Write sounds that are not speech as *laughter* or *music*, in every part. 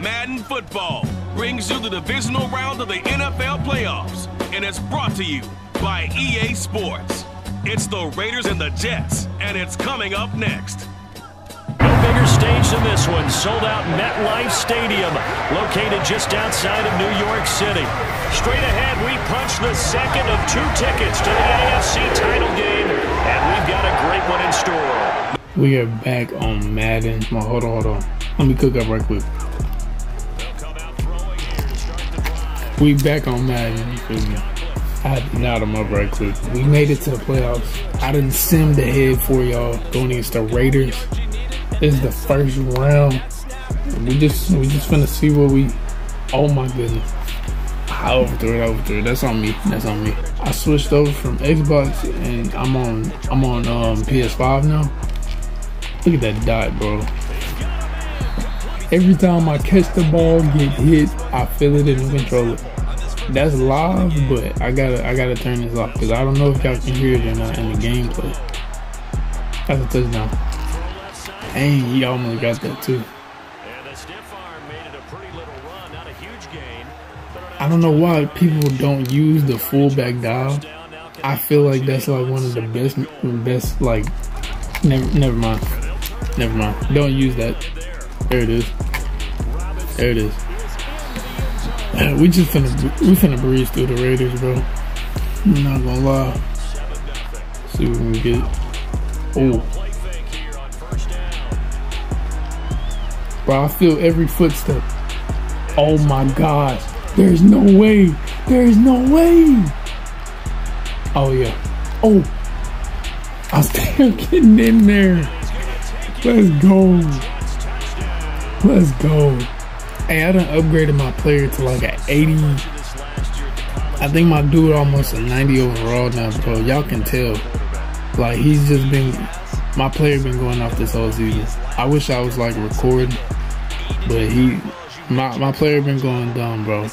Madden Football brings you the divisional round of the NFL playoffs, and it's brought to you by EA Sports. It's the Raiders and the Jets, and it's coming up next. No bigger stage than this one. Sold out MetLife Stadium, located just outside of New York City. Straight ahead, we punch the second of two tickets to the AFC title game, and we've got a great one in store. We are back on Madden. Well, hold on, hold on. Let me cook up right quick. We back on Madden. You feel me? I had to nod them up right quick. We made it to the playoffs. I didn't sim the head for y'all going against the Raiders. This is the first round. We just we just finna see what we. Oh my goodness. I overthrew it, I overthrew it. That's on me. That's on me. I switched over from Xbox and I'm on I'm on um, PS5 now. Look at that dot, bro. Every time I catch the ball, get hit, I feel it in the controller. That's live, but I gotta I gotta turn this off because I don't know if y'all can hear it or not in the gameplay. That's a touchdown. Dang, he almost got that too. I don't know why people don't use the fullback dial. I feel like that's like one of the best, best like. Never, never mind, never mind. Don't use that. There it is. There it is. We just finna, we finna breeze through the Raiders, bro. I'm not gonna lie. See what we can get. Oh. Bro, I feel every footstep. Oh my god. There's no way. There's no way. Oh yeah. Oh. I'm still *laughs* getting in there. Let's go. Let's go. Hey, I done upgraded my player to like an 80. I think my dude almost a 90 overall now, bro. Y'all can tell. Like he's just been my player been going off this whole season. I wish I was like recording, but he my my player been going dumb, bro.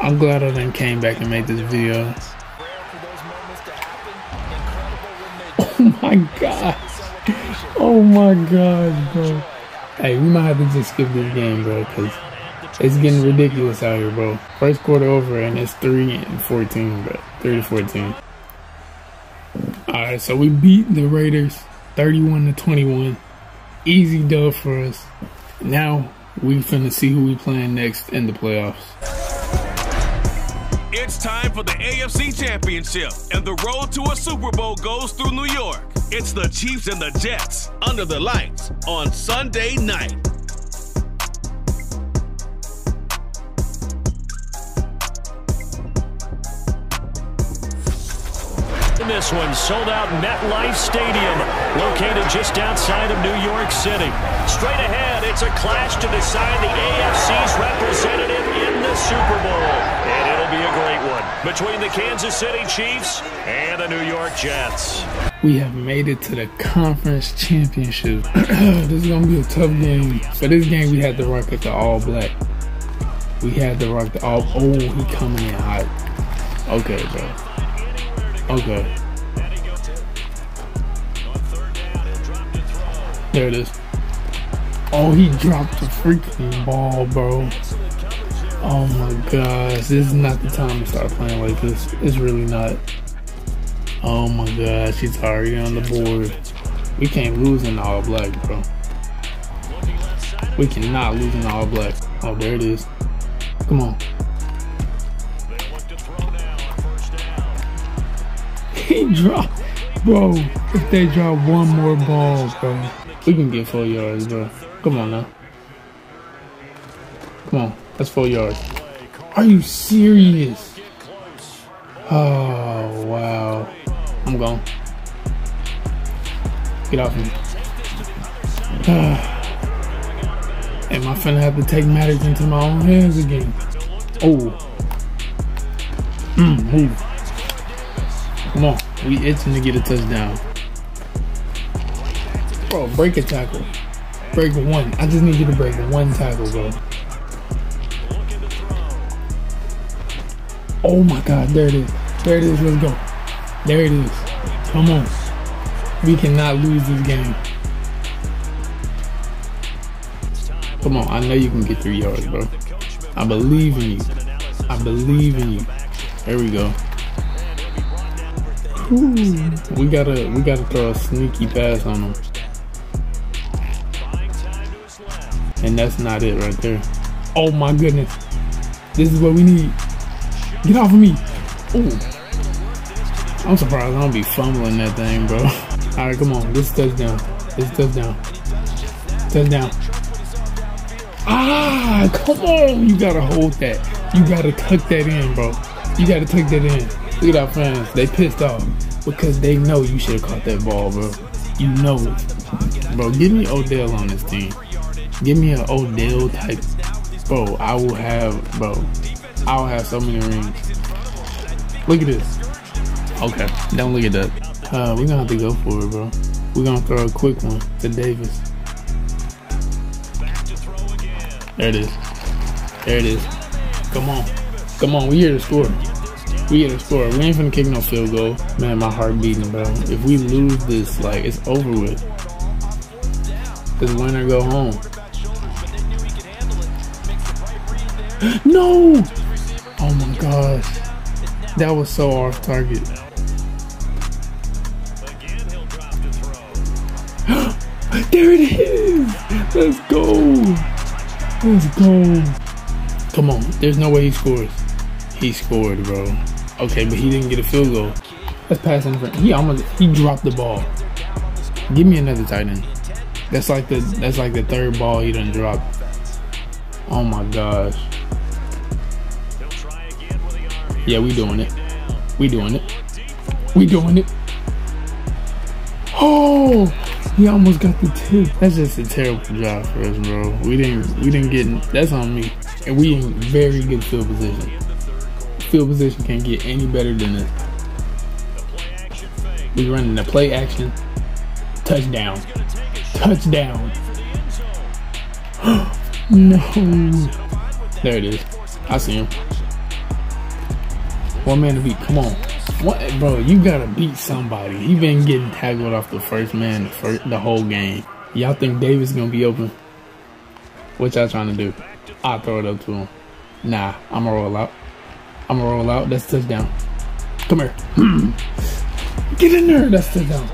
I'm glad I then came back and made this video. *laughs* Oh my god. Oh my god, bro. Hey, we might have to just skip this game, bro, because it's getting ridiculous out here, bro. First quarter over, and it's 3 and 14, bro. 3 to 14. Alright, so we beat the Raiders 31 to 21. Easy dub for us. Now we finna see who we playing next in the playoffs. It's time for the AFC Championship, and the road to a Super Bowl goes through New York. It's the Chiefs and the Jets under the lights on Sunday night. This one, sold out MetLife Stadium, located just outside of New York City. Straight ahead, it's a clash to decide the AFC's representative in the Super Bowl. And it'll be a great one between the Kansas City Chiefs and the New York Jets. We have made it to the conference championship. *clears throat* this is gonna be a tough game. For this game, we had to rock at the all black. We had to rock the all. Oh, he coming in hot. Okay, bro. Oh, okay. There it is. Oh, he dropped the freaking ball, bro. Oh my gosh, this is not the time to start playing like this. It's really not. Oh my gosh, he's already on the board. We can't lose in all black, bro. We cannot lose in all black. Oh, there it is. Come on. He dropped. Bro, if they drop one more ball, bro, we can get four yards, bro. Come on now. Come on. That's four yards. Are you serious? Oh, wow. I'm gone. Get off me. *sighs* Am I finna have to take matters into my own hands again? Oh. Mm, move. Come on. We itching to get a touchdown. Bro, break a tackle. Break one. I just need you to break one tackle, bro. Oh my god, there it is. There it is. Let's go. There it is. Come on. We cannot lose this game. Come on, I know you can get three yards, bro. I believe in you. I believe in you. There we go. Ooh, we gotta we gotta throw a sneaky pass on him. And that's not it right there. Oh my goodness. This is what we need. Get off of me. I'm surprised I don't be fumbling that thing, bro. *laughs* Alright, come on. This touchdown. This touchdown. Touchdown. Ah, come on. You gotta hold that. You gotta tuck that in, bro. You gotta tuck that in. Look at our fans. They pissed off because they know you should have caught that ball, bro. You know it. Bro, give me Odell on this team. Give me an Odell type. Bro, I will have, bro, I will have so many rings. Look at this. Okay, don't look at that. Uh, we're gonna have to go for it, bro. We're gonna throw a quick one to Davis. There it is. There it is. Come on. Come on, we here to score. We here to score. We ain't finna kick no field goal. Man, my heart beating, bro. If we lose this, like, it's over with. This winner go home. *gasps* No! Oh my gosh. That was so off target. *gasps* there it is! Let's go! Let's go! Come on, there's no way he scores. He scored, bro. Okay, but he didn't get a field goal. Let's pass in front. He almost he dropped the ball. Give me another tight end. That's like the that's like the third ball he done dropped. Oh my gosh. Yeah, we doing it. We doing it. We doing it. Oh, he almost got the tip. That's just a terrible job for us, bro. We didn't we didn't get that's on me. And we in very good field position. Field position can't get any better than this. We running the play action. Touchdown. Touchdown. *gasps* no. There it is. I see him. One man to beat. Come on. What, bro? You gotta beat somebody. He been getting tackled off the first man for the whole game. Y'all think Davis gonna be open? What y'all trying to do? I'll throw it up to him. Nah, I'ma roll out. I'ma roll out. That's touchdown. Come here. *clears throat* Get in there. That's touchdown.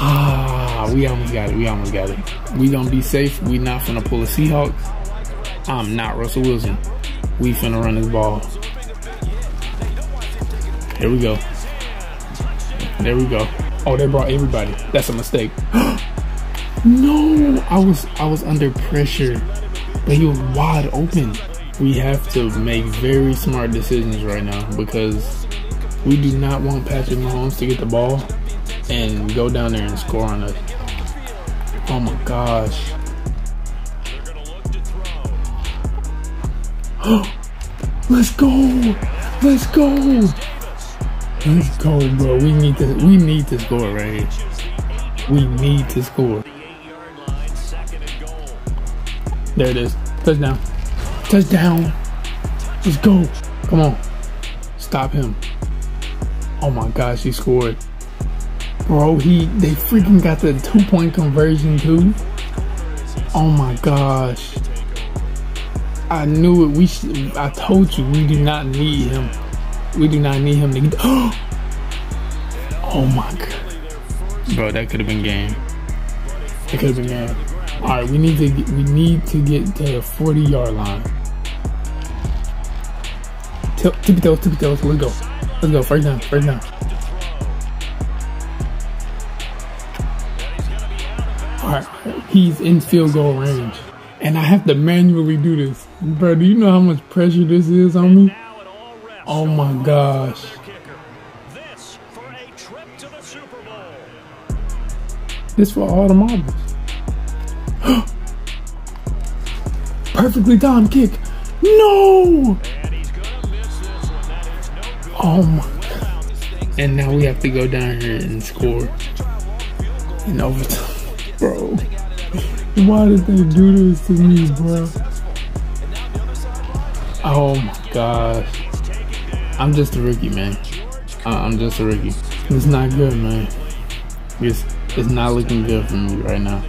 Ah, we almost got it. We almost got it. We gonna be safe. We not finna pull a Seahawks. I'm not Russell Wilson. We finna run this ball. Here we go. There we go. Oh, they brought everybody. That's a mistake. *gasps* no, I was I was under pressure, but he was wide open. We have to make very smart decisions right now because we do not want Patrick Mahomes to get the ball and go down there and score on us. Oh my gosh. *gasps* Let's go. Let's go. Let's go, bro. We need to we need to score right here. We need to score. There it is. Touchdown. Touchdown. Let's go. Come on. Stop him. Oh my gosh, he scored. Bro, he they freaking got the two-point conversion too. Oh my gosh. I knew it. We should, I told you we do not need him. We do not need him to get. *gasps* oh my god, bro, that could have been game. It could have been game. All right, we need to get, we need to get to the 40 yard line. Tippy toes, tippy toes. Let's go. Let's go. First down. First down. All right, he's in field goal range, and I have to manually do this, bro. Do you know how much pressure this is on me? Oh my gosh. This for all the marbles. *gasps* Perfectly timed kick. No! Oh my god. And now we have to go down here and score in overtime. Bro. Why did they do this to me, bro? Oh my gosh. I'm just a rookie, man. Uh, I'm just a rookie. It's not good, man. It's, it's not looking good for me right now.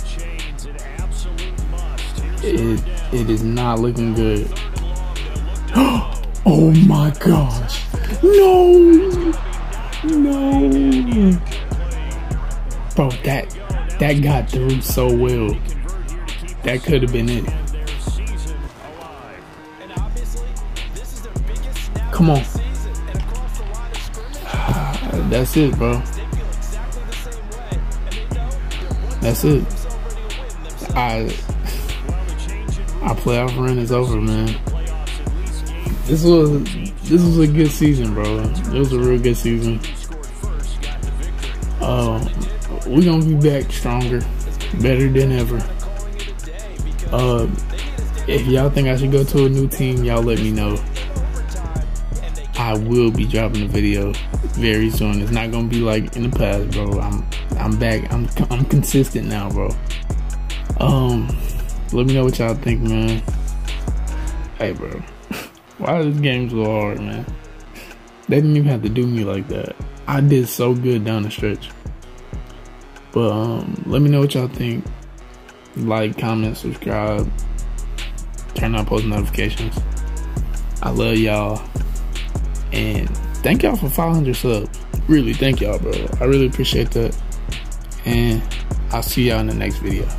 it it is not looking good. *gasps* oh my gosh. No. No. Bro, that that got through so well. That could have been it. Come on. *sighs* That's it, bro. That's it. I *sighs* our playoff run is over, man. This was this was a good season, bro. It was a real good season. Uh, we're gonna be back stronger, better than ever. Uh, if y'all think I should go to a new team, y'all let me know. I will be dropping a video very soon. It's not gonna be like in the past, bro. I'm I'm back. I'm I'm consistent now, bro. Um, let me know what y'all think, man. Hey, bro. Why is this game so hard, man? They didn't even have to do me like that. I did so good down the stretch. But um, let me know what y'all think. Like, comment, subscribe, turn on post notifications. I love y'all. And thank y'all for 500 subs. Really, thank y'all, bro. I really appreciate that. And I'll see y'all in the next video.